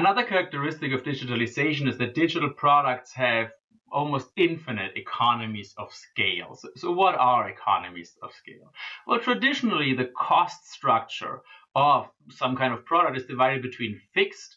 Another characteristic of digitalization is that digital products have almost infinite economies of scale. So, so, what are economies of scale? Well, traditionally, the cost structure of some kind of product is divided between fixed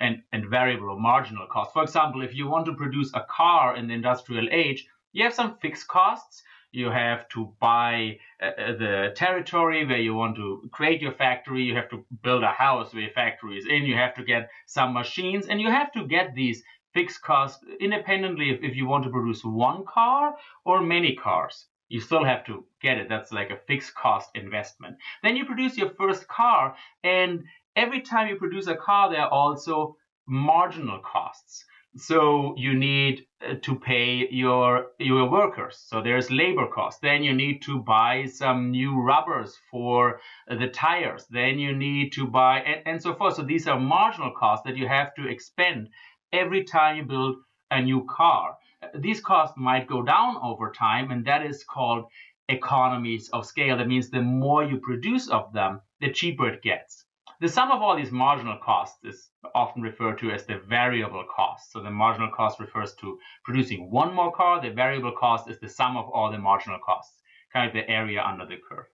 and, and variable or marginal costs. For example, if you want to produce a car in the industrial age, you have some fixed costs. You have to buy uh, uh the territory where you want to create your factory. You have to build a house where your factory is in. You have to get some machines, and you have to get these fixed costs independently if, if you want to produce one car or many cars. You still have to get it. That's like a fixed cost investment. Then you produce your first car, and every time you produce a car, there are also marginal costs. So you need uh, to pay your your workers. So there's labor costs. Then you need to buy some new rubbers for the tires. Then you need to buy and, and so forth. So these are marginal costs that you have to expend every time you build a new car. These costs might go down over time, and that is called economies of scale. That means the more you produce of them, the cheaper it gets. The sum of all these marginal costs is often referred to as the variable cost. So the marginal cost refers to producing one more car. The variable cost is the sum of all the marginal costs, kind of the area under the curve.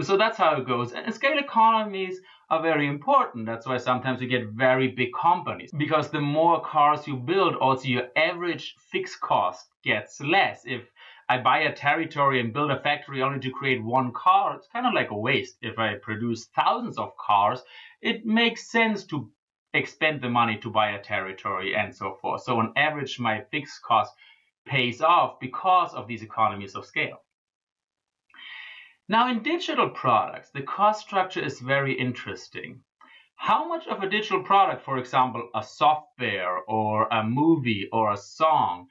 So that's how it goes. And scale economies are very important. That's why sometimes you get very big companies because the more cars you build, also your average fixed cost gets less. If I buy a territory and build a factory only to create one car, it's kind of like a waste. If I produce thousands of cars, it makes sense to expend the money to buy a territory and so forth. So on average, my fixed cost pays off because of these economies of scale. Now in digital products, the cost structure is very interesting. How much of a digital product, for example, a software or a movie or a song,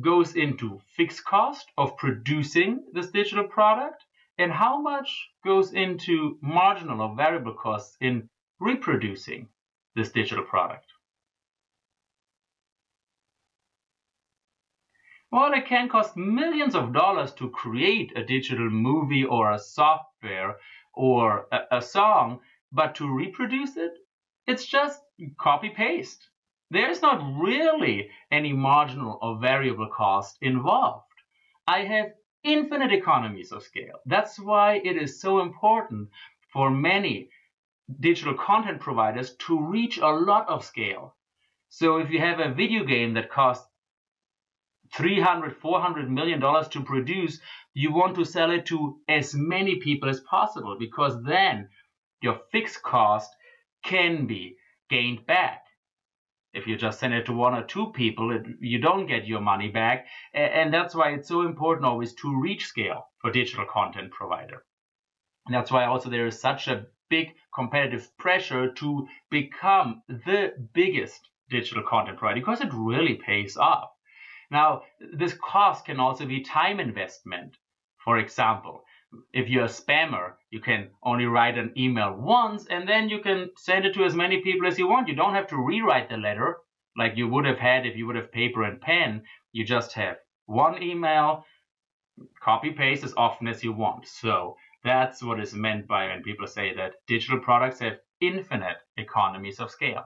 goes into fixed cost of producing this digital product? And how much goes into marginal or variable costs in reproducing this digital product? Well, it can cost millions of dollars to create a digital movie or a software or a, a song, but to reproduce it, it's just copy paste. There's not really any marginal or variable cost involved. I have infinite economies of scale. That's why it is so important for many digital content providers to reach a lot of scale. So if you have a video game that costs 300 400 million dollars to produce you want to sell it to as many people as possible because then your fixed cost can be gained back if you just send it to one or two people it, you don't get your money back. And that's why it's so important always to reach scale for digital content provider. And that's why also there is such a big competitive pressure to become the biggest digital content provider because it really pays off. Now, this cost can also be time investment. For example, if you're a spammer, you can only write an email once and then you can send it to as many people as you want. You don't have to rewrite the letter like you would have had if you would have paper and pen. You just have one email, copy paste as often as you want. So that's what is meant by when people say that digital products have infinite economies of scale.